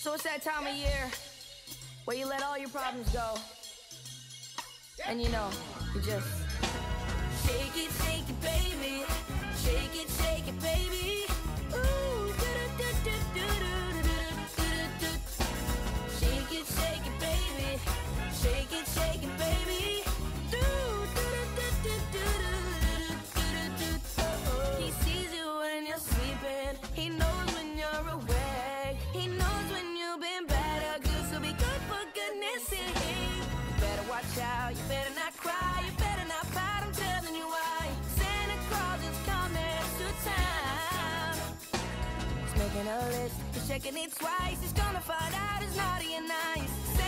So it's that time of year where you let all your problems go. And you know, you just shake it, shake it, baby. Shake it, shake it, baby. Better out. You better not cry. You better not pout. I'm telling you why. Santa Claus is coming to town. He's making a list, he's checking it twice. He's gonna find out it's naughty and nice.